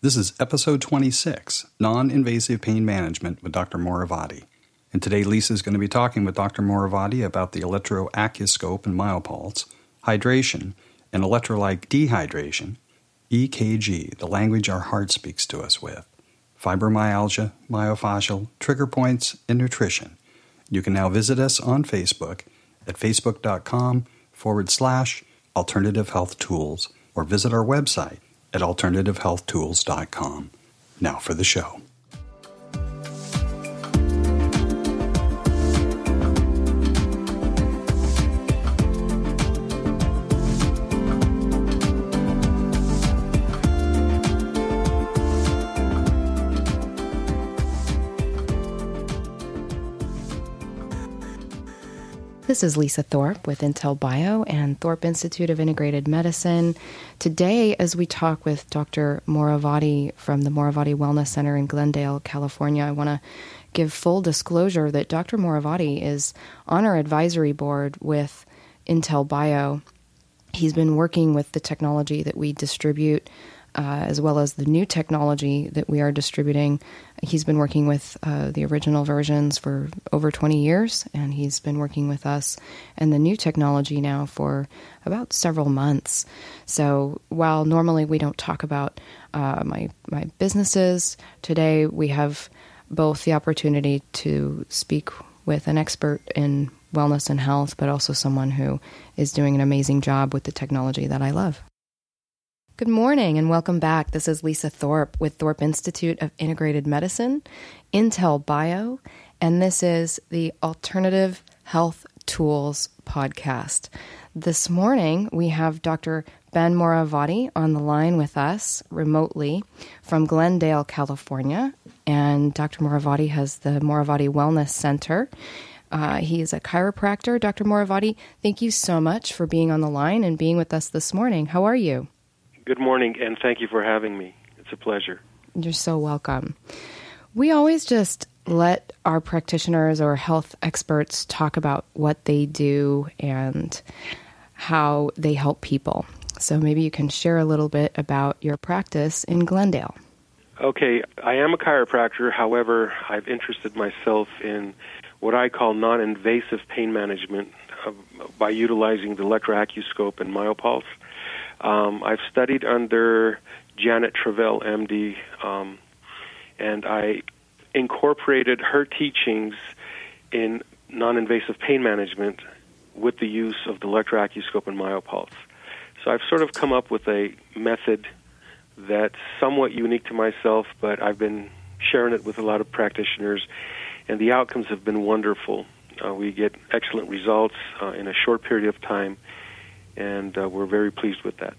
This is episode 26 Non Invasive Pain Management with Dr. Morovati. And today, Lisa is going to be talking with Dr. Morovati about the electroacuscope and myopulse, hydration, and electrolyte dehydration, EKG, the language our heart speaks to us with, fibromyalgia, myofascial, trigger points, and nutrition. You can now visit us on Facebook at facebook.com forward slash alternative health tools or visit our website at alternativehealthtools.com. Now for the show. This is Lisa Thorpe with IntellBio and Thorpe Institute of Integrated Medicine. Today, as we talk with Dr. Morovati from the Morovati Wellness Center in Glendale, California, I want to give full disclosure that Dr. Morovati is on our advisory board with IntellBio. He's been working with the technology that we distribute uh, as well as the new technology that we are distributing. He's been working with uh, the original versions for over 20 years, and he's been working with us and the new technology now for about several months. So while normally we don't talk about uh, my my businesses today, we have both the opportunity to speak with an expert in wellness and health, but also someone who is doing an amazing job with the technology that I love. Good morning and welcome back. This is Lisa Thorpe with Thorpe Institute of Integrated Medicine, IntellBio, and this is the Alternative Health Tools podcast. This morning we have Dr. Ben Morovati on the line with us remotely from Glendale, California. And Dr. Morovati has the Morovati Wellness Center. Uh, he is a chiropractor. Dr. Morovati, thank you so much for being on the line and being with us this morning. How are you? Good morning, and thank you for having me. It's a pleasure. You're so welcome. We always just let our practitioners or health experts talk about what they do and how they help people. So maybe you can share a little bit about your practice in Glendale. Okay, I am a chiropractor. However, I've interested myself in what I call non invasive pain management uh, by utilizing the electroacuscope and myopulse. Um, I've studied under Janet Travell, MD, um, and I incorporated her teachings in non-invasive pain management with the use of the electroacuscope and myopulse. So I've sort of come up with a method that's somewhat unique to myself, but I've been sharing it with a lot of practitioners, and the outcomes have been wonderful. Uh, we get excellent results uh, in a short period of time, and uh, we're very pleased with that.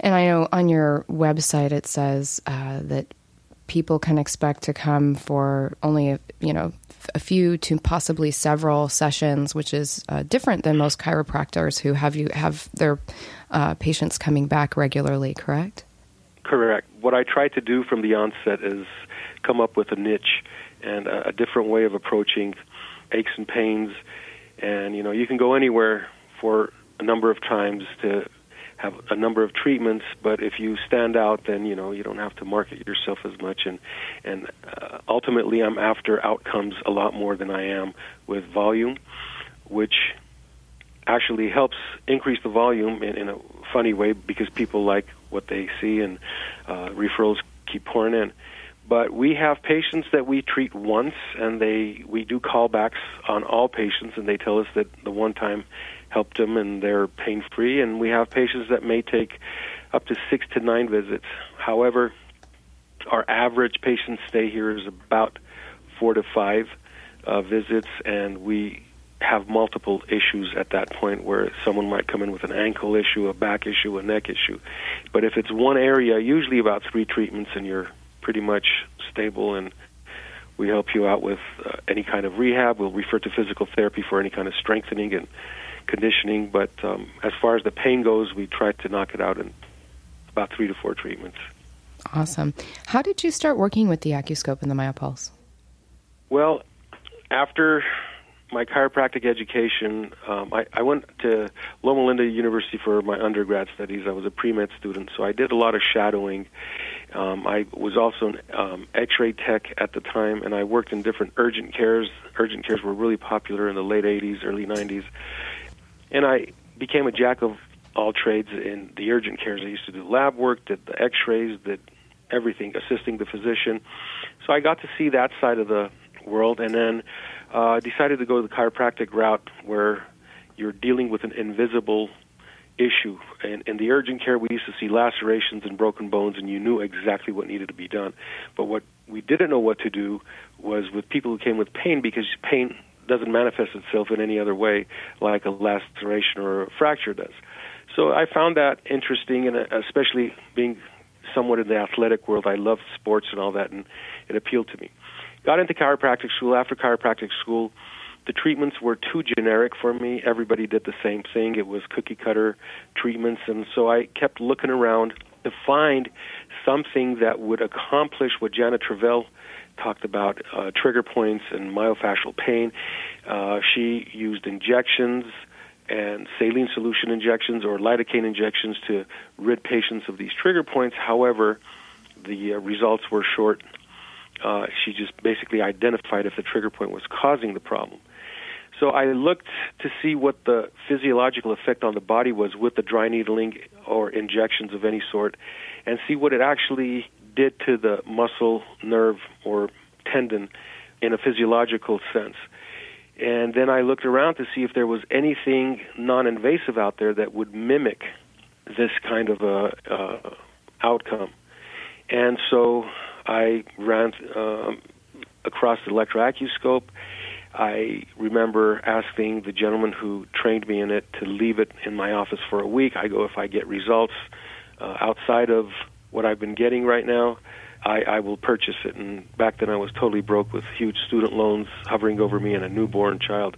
And I know on your website it says uh, that people can expect to come for only a, you know a few to possibly several sessions, which is uh, different than most chiropractors who have you have their uh, patients coming back regularly. Correct. Correct. What I try to do from the onset is come up with a niche and a, a different way of approaching aches and pains. And you know, you can go anywhere for a number of times to have a number of treatments, but if you stand out, then you know you don't have to market yourself as much. And and uh, ultimately, I'm after outcomes a lot more than I am with volume, which actually helps increase the volume in, in a funny way because people like what they see and uh, referrals keep pouring in. But we have patients that we treat once, and they we do callbacks on all patients, and they tell us that the one time helped them and they're pain free. And we have patients that may take up to six to nine visits. However, our average patient stay here is about four to five uh, visits, and we have multiple issues at that point where someone might come in with an ankle issue, a back issue, a neck issue. But if it's one area, usually about three treatments, and you're pretty much stable and we help you out with uh, any kind of rehab. We'll refer to physical therapy for any kind of strengthening and conditioning. But um, as far as the pain goes, we try to knock it out in about three to four treatments. Awesome. How did you start working with the Acuscope and the MyoPulse? Well, after my chiropractic education, um, I, I went to Loma Linda University for my undergrad studies. I was a pre med student, so I did a lot of shadowing. Um, I was also an um, X-ray tech at the time, and I worked in different urgent cares. Urgent cares were really popular in the late '80s, early '90s, and I became a jack of all trades in the urgent cares. I used to do lab work, did the X-rays, did everything, assisting the physician. So I got to see that side of the world, and then uh, decided to go the chiropractic route where you're dealing with an invisible issue. And in the urgent care, we used to see lacerations and broken bones, and you knew exactly what needed to be done. But what we didn't know what to do was with people who came with pain, because pain doesn't manifest itself in any other way like a laceration or a fracture does. So I found that interesting, and especially being somewhat in the athletic world, I love sports and all that, and it appealed to me. Got into chiropractic school. After chiropractic school, the treatments were too generic for me. Everybody did the same thing. It was cookie cutter treatments, and so I kept looking around to find something that would accomplish what Janet Travell talked about uh, trigger points and myofascial pain. Uh, she used injections and saline solution injections or lidocaine injections to rid patients of these trigger points. However, the uh, results were short uh, she just basically identified if the trigger point was causing the problem. So I looked to see what the physiological effect on the body was with the dry needling or injections of any sort, and see what it actually did to the muscle, nerve, or tendon in a physiological sense. And then I looked around to see if there was anything non invasive out there that would mimic this kind of a uh, outcome. And so I ran um, across the electroacuscope. I remember asking the gentleman who trained me in it to leave it in my office for a week. I go, if I get results uh, outside of what I've been getting right now, I, I will purchase it. And back then I was totally broke with huge student loans hovering over me and a newborn child.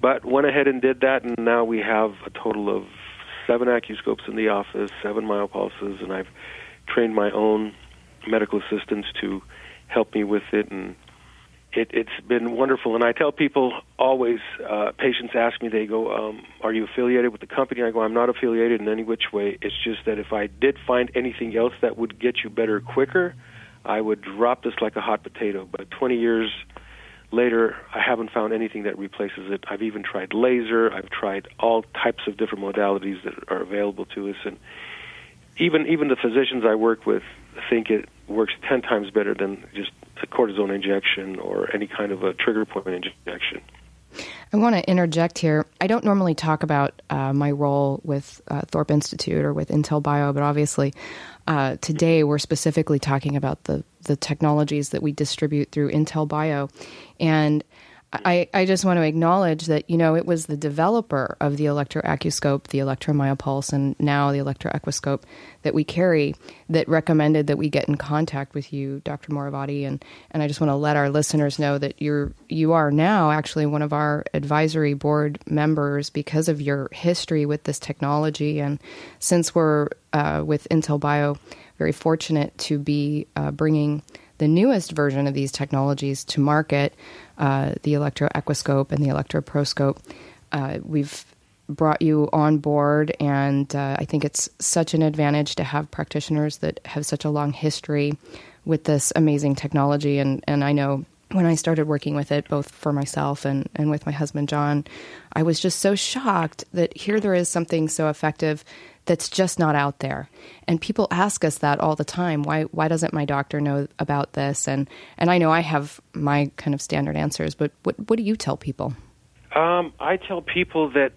But went ahead and did that, and now we have a total of seven acuscopes in the office, seven myopulses, and I've trained my own medical assistants to help me with it, and it, it's been wonderful. And I tell people always, uh, patients ask me, they go, um, "Are you affiliated with the company?" I go, "I'm not affiliated in any which way. It's just that if I did find anything else that would get you better quicker, I would drop this like a hot potato." But 20 years later, I haven't found anything that replaces it. I've even tried laser. I've tried all types of different modalities that are available to us, and even even the physicians I work with think it works 10 times better than just a cortisone injection or any kind of a trigger point injection. I want to interject here. I don't normally talk about uh, my role with uh, Thorpe Institute or with IntellBio, but obviously uh, today we're specifically talking about the, the technologies that we distribute through IntellBio. And I, I just want to acknowledge that, you know, it was the developer of the electroacuscope, the electromyopulse, and now the electroequiscope that we carry that recommended that we get in contact with you, Dr. Morovati. And, and I just want to let our listeners know that you're, you are now actually one of our advisory board members because of your history with this technology. And since we're uh, with IntellBio, very fortunate to be uh, bringing the newest version of these technologies to market, uh, the electroequiscope and the electroproscope. Uh, we've brought you on board, and uh, I think it's such an advantage to have practitioners that have such a long history with this amazing technology. And, and I know when I started working with it, both for myself and, and with my husband John, I was just so shocked that here there is something so effective that's just not out there. And people ask us that all the time. Why why doesn't my doctor know about this? And and I know I have my kind of standard answers, but what what do you tell people? Um, I tell people that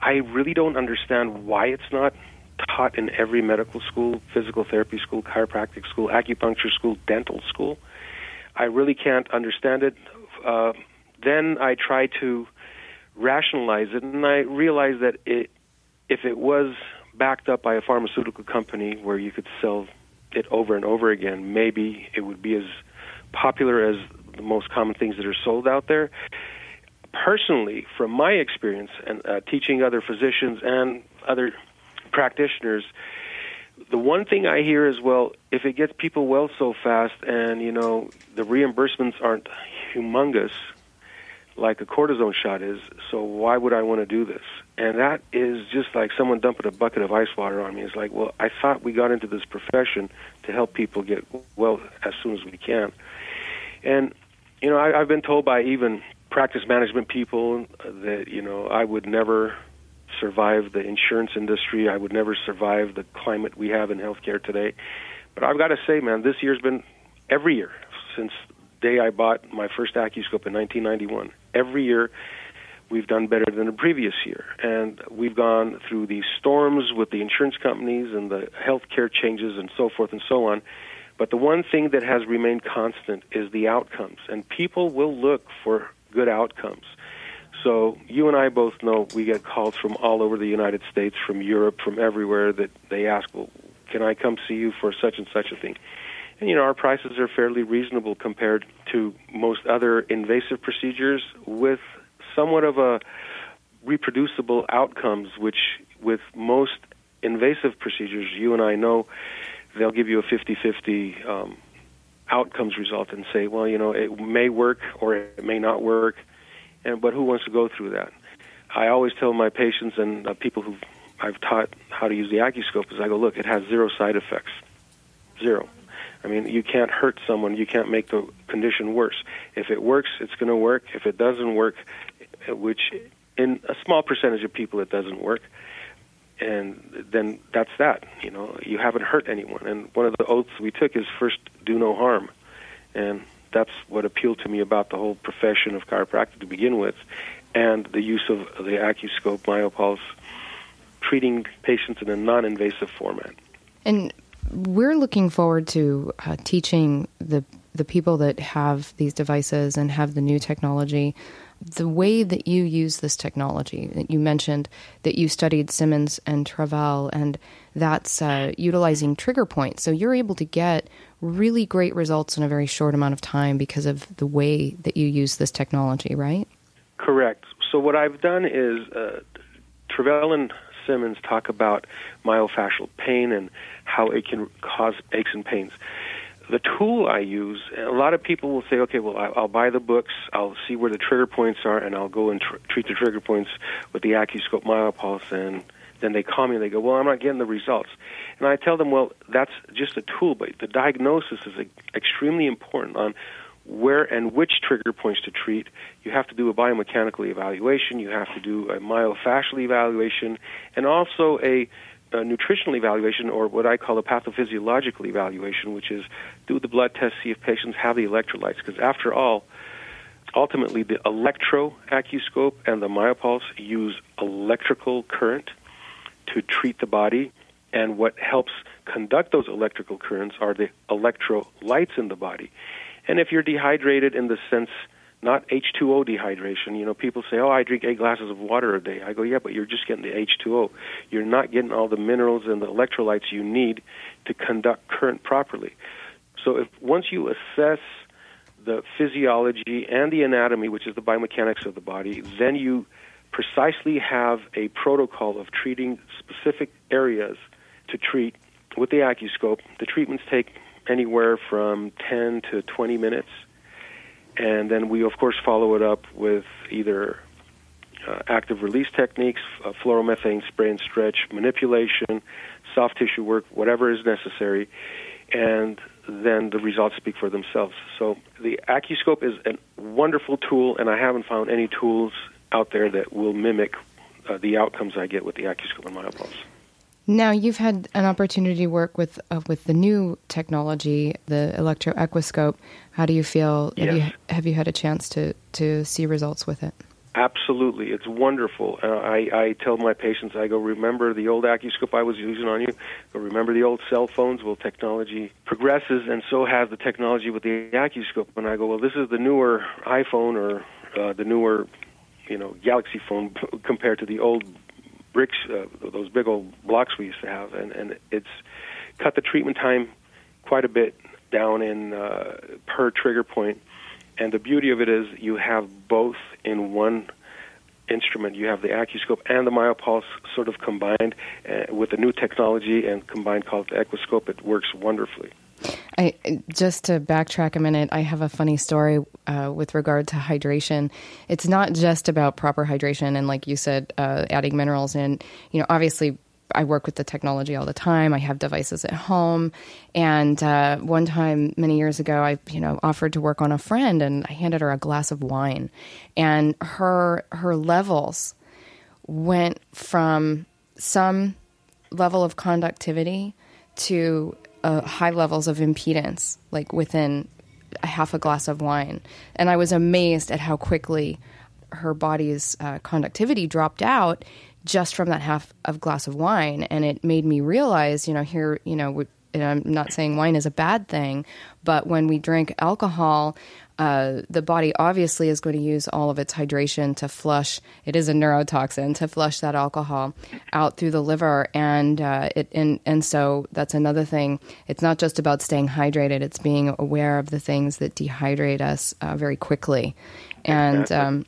I really don't understand why it's not taught in every medical school, physical therapy school, chiropractic school, acupuncture school, dental school. I really can't understand it. Uh, then I try to rationalize it, and I realize that it, if it was backed up by a pharmaceutical company where you could sell it over and over again, maybe it would be as popular as the most common things that are sold out there. Personally, from my experience and uh, teaching other physicians and other practitioners, the one thing I hear is, well, if it gets people well so fast, and you know the reimbursements aren't humongous, like a cortisone shot is. So why would I want to do this? And that is just like someone dumping a bucket of ice water on me. It's like, well, I thought we got into this profession to help people get well as soon as we can. And you know, I, I've been told by even practice management people that you know I would never survive the insurance industry. I would never survive the climate we have in healthcare today. But I've got to say, man, this year's been every year since day I bought my first Acuscope in 1991. Every year we've done better than the previous year. And we've gone through these storms with the insurance companies and the healthcare changes and so forth and so on. But the one thing that has remained constant is the outcomes. And people will look for good outcomes. So you and I both know we get calls from all over the United States, from Europe, from everywhere that they ask, well, can I come see you for such and such a thing? And you know, our prices are fairly reasonable compared to most other invasive procedures with somewhat of a reproducible outcomes, which with most invasive procedures, you and I know they'll give you a 50-50 um, outcomes result and say, well, you know, it may work or it may not work, and but who wants to go through that? I always tell my patients and uh, people who I've taught how to use the Acuscope is I go, look, it has zero side effects, zero. I mean, you can't hurt someone. You can't make the condition worse. If it works, it's going to work. If it doesn't work, which in a small percentage of people it doesn't work, and then that's that. You know, you haven't hurt anyone. And one of the oaths we took is first do no harm, and that's what appealed to me about the whole profession of chiropractic to begin with, and the use of the Acuscope MyoPulse, treating patients in a non-invasive format. And we're looking forward to uh, teaching the the people that have these devices and have the new technology the way that you use this technology. You mentioned that you studied Simons and Travell, and that's uh, utilizing trigger points. So you're able to get really great results in a very short amount of time because of the way that you use this technology, right? Correct. So what I've done is uh, and Simons talk about myofascial pain and how it can cause aches and pains. The tool I use, a lot of people will say, okay, well, I'll buy the books, I'll see where the trigger points are, and I'll go and tr- treat the trigger points with the Acuscope MyoPulse, and then they call me and they go, well, I'm not getting the results. And I tell them, well, that's just a tool, but the diagnosis is extremely important on where and which trigger points to treat. You have to do a biomechanical evaluation, you have to do a myofascial evaluation, and also a, a nutritional evaluation, or what I call a pathophysiological evaluation, which is do the blood test, see if patients have the electrolytes. Because after all, ultimately, the electro acuscope and the myopulse use electrical current to treat the body, and what helps conduct those electrical currents are the electrolytes in the body. And if you're dehydrated in the sense not H2O dehydration. You know, people say, "Oh, I drink eight glasses of water a day." I go, "Yeah, but you're just getting the H2O. You're not getting all the minerals and the electrolytes you need to conduct current properly." So, if once you assess the physiology and the anatomy, which is the biomechanics of the body, then you precisely have a protocol of treating specific areas to treat with the Acuscope. The treatments take anywhere from 10 to 20 minutes. And then we, of course, follow it up with either uh, active release techniques, uh, fluoromethane spray and stretch, manipulation, soft tissue work, whatever is necessary. And then the results speak for themselves. So the Acuscope is a wonderful tool, and I haven't found any tools out there that will mimic uh, the outcomes I get with the Acuscope and MyoPulse. Now you've had an opportunity to work with uh, with the new technology, the electro equiscope. How do you feel? Yes. Have you have you had a chance to to see results with it? Absolutely, it's wonderful. Uh, I, I tell my patients, I go, remember the old Acuscope I was using on you. Go, remember the old cell phones? Well, technology progresses, and so has the technology with the Acuscope. And I go, well, this is the newer iPhone or uh, the newer, you know, Galaxy phone compared to the old bricks, uh, those big old blocks we used to have, and and it's cut the treatment time quite a bit down in uh, per trigger point. And the beauty of it is you have both in one instrument. You have the Acuscope and the MyoPulse sort of combined uh, with the new technology and combined called the Equiscope. It works wonderfully. I, just to backtrack a minute, I have a funny story uh, with regard to hydration. It's not just about proper hydration and, like you said, uh, adding minerals in. You know, obviously, I work with the technology all the time. I have devices at home, and uh, one time many years ago, I you know offered to work on a friend, and I handed her a glass of wine, and her her levels went from some level of conductivity to uh, high levels of impedance, like within a half a glass of wine. And I was amazed at how quickly her body's uh, conductivity dropped out just from that half of glass of wine. And it made me realize, you know, here, you know, and I'm not saying wine is a bad thing, but when we drink alcohol, uh, the body obviously is going to use all of its hydration to flush. It is a neurotoxin to flush that alcohol out through the liver, and uh, it and and so that's another thing. It's not just about staying hydrated; it's being aware of the things that dehydrate us uh, very quickly, and. Um,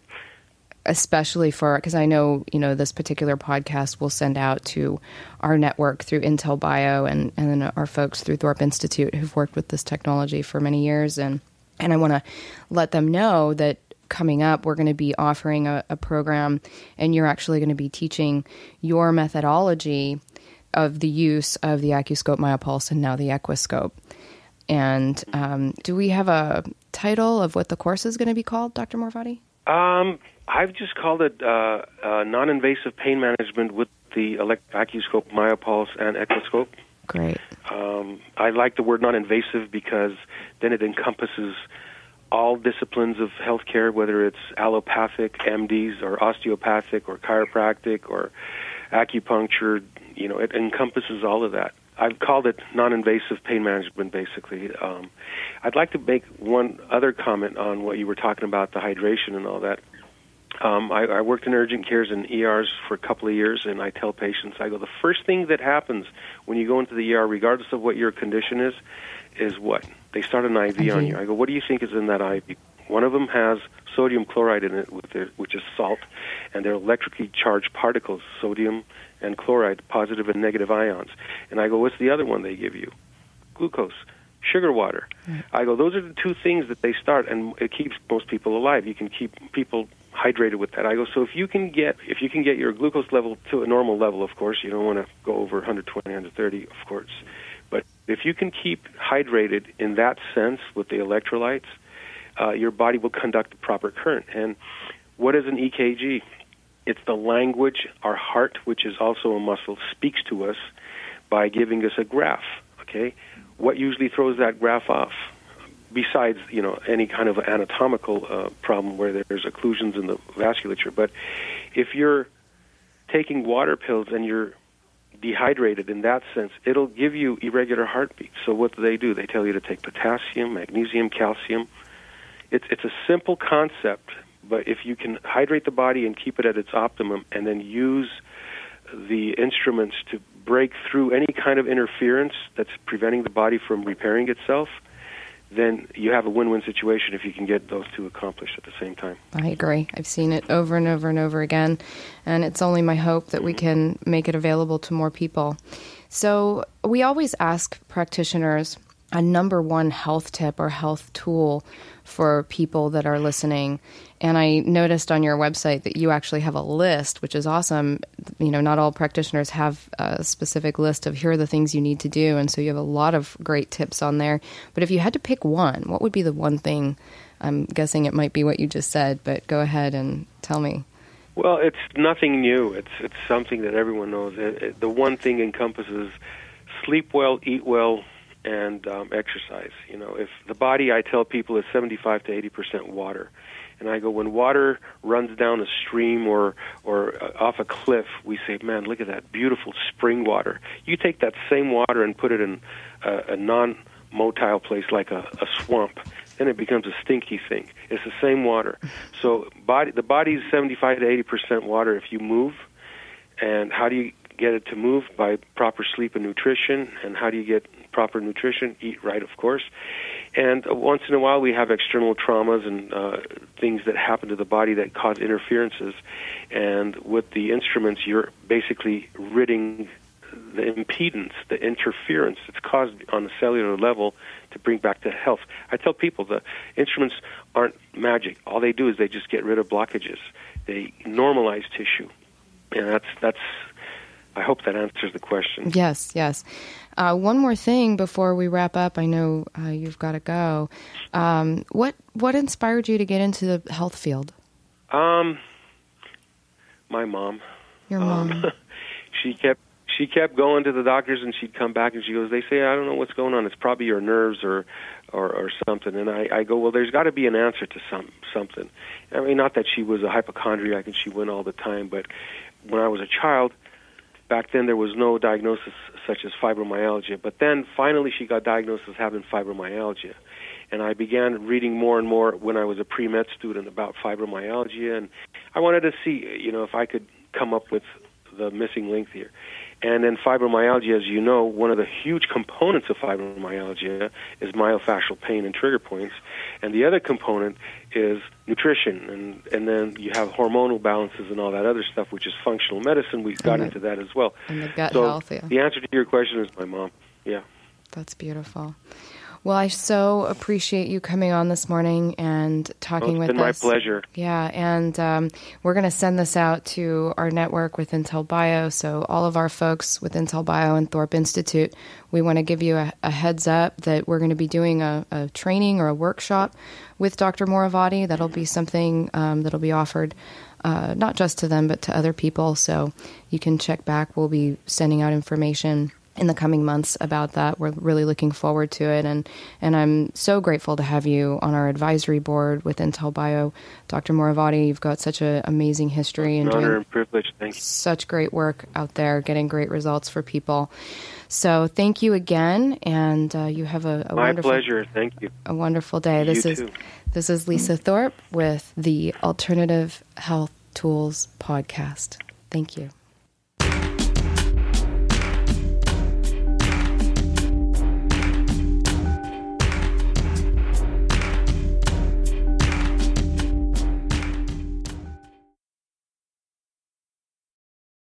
especially for because I know you know this particular podcast will send out to our network through IntellBio and and our folks through Thorpe Institute who've worked with this technology for many years and and I want to let them know that coming up, we're going to be offering a, a program, and you're actually going to be teaching your methodology of the use of the Acuscope MyoPulse and now the Equiscope. And um, do we have a title of what the course is going to be called, Dr. Morovati? Um, I've just called it uh, uh, non-invasive pain management with the Acuscope, MyoPulse, and Equiscope. Great. Um, I like the word non-invasive because then it encompasses all disciplines of healthcare, whether it's allopathic, MDs, or osteopathic, or chiropractic, or acupuncture. You know, it encompasses all of that. I've called it non-invasive pain management, basically. Um, I'd like to make one other comment on what you were talking about, the hydration and all that. Um, I, I worked in urgent cares and ERs for a couple of years, and I tell patients, I go, the first thing that happens when you go into the ER, regardless of what your condition is, is what? They start an IV on you. I go, what do you think is in that IV? One of them has sodium chloride in it, their, which is salt, and they're electrically charged particles, sodium and chloride, positive and negative ions. And I go, what's the other one they give you? Glucose sugar water. I go, those are the two things that they start, and it keeps most people alive. You can keep people hydrated with that. I go, so if you can get if you can get your glucose level to a normal level, of course, you don't want to go over 120, 130, of course. But if you can keep hydrated in that sense with the electrolytes, uh, your body will conduct the proper current. And what is an EKG? It's the language our heart, which is also a muscle, speaks to us by giving us a graph. Okay, what usually throws that graph off? Besides, you know, any kind of anatomical uh, problem where there's occlusions in the vasculature, but if you're taking water pills and you're dehydrated in that sense, it'll give you irregular heartbeats. So what do they do? They tell you to take potassium, magnesium, calcium. It's it's a simple concept, but if you can hydrate the body and keep it at its optimum, and then use the instruments to break through any kind of interference that's preventing the body from repairing itself, then you have a win-win situation if you can get those two accomplished at the same time. I agree. I've seen it over and over and over again, and it's only my hope that we mm-hmm. can make it available to more people. So, we always ask practitioners a number one health tip or health tool for people that are listening. And I noticed on your website that you actually have a list, which is awesome. You know, not all practitioners have a specific list of here are the things you need to do. And so you have a lot of great tips on there. But if you had to pick one, what would be the one thing? I'm guessing it might be what you just said, but go ahead and tell me. Well, it's nothing new. It's it's something that everyone knows. It, it, the one thing encompasses sleep well, eat well, and um, exercise. You know, if the body, I tell people, is 75 to 80 percent water, and I go when water runs down a stream or or uh, off a cliff, we say, man, look at that beautiful spring water. You take that same water and put it in a, a non-motile place like a, a swamp, then it becomes a stinky thing. It's the same water. So body, the body's 75 to 80 percent water. If you move, and how do you get it to move by proper sleep and nutrition? And how do you get proper nutrition? Eat right, of course. And uh, once in a while, we have external traumas and uh, things that happen to the body that cause interferences. And with the instruments, you're basically ridding the impedance, the interference that's caused on the cellular level to bring back the health. I tell people the instruments aren't magic. All they do is they just get rid of blockages. They normalize tissue, and that's that's. I hope that answers the question. Yes, yes. Uh, one more thing before we wrap up. I know uh, you've got to go. Um, what what inspired you to get into the health field? Um, my mom. Your mom. Um, she kept she kept going to the doctors and she'd come back and she goes they say i don't know what's going on it's probably your nerves or or or something and i i go well there's got to be an answer to some something i mean not that she was a hypochondriac and she went all the time but when i was a child back then there was no diagnosis such as fibromyalgia but then finally she got diagnosed as having fibromyalgia. And I began reading more and more when I was a pre-med student about fibromyalgia and I wanted to see you know if I could come up with the missing link here and then fibromyalgia, as you know, one of the huge components of fibromyalgia is myofascial pain and trigger points. And the other component is nutrition. And, and then you have hormonal balances and all that other stuff, which is functional medicine. We've got into that as well. And the gut so health, yeah. The answer to your question is my mom. Yeah. That's beautiful. Well, I so appreciate you coming on this morning and talking well, with us. It's been my pleasure. Yeah, and um, we're going to send this out to our network with IntellBio. So, all of our folks with IntellBio and Thorpe Institute, we want to give you a, a heads up that we're going to be doing a, a, training or a workshop with Dr. Morovati. That'll be something um, that'll be offered. Uh, not just to them, but to other people. So you can check back. We'll be sending out information in the coming months about that. We're really looking forward to it, and and I'm so grateful to have you on our advisory board with IntellBio, Dr. Morovati. You've got such an amazing history and honor and privilege. Thank you. Such great work out there, getting great results for people. So thank you again, and uh, you have a, a my wonderful pleasure. Thank you. A wonderful day. You this is too. this is Lisa Thorpe with the Alternative Health Tools podcast. Thank you.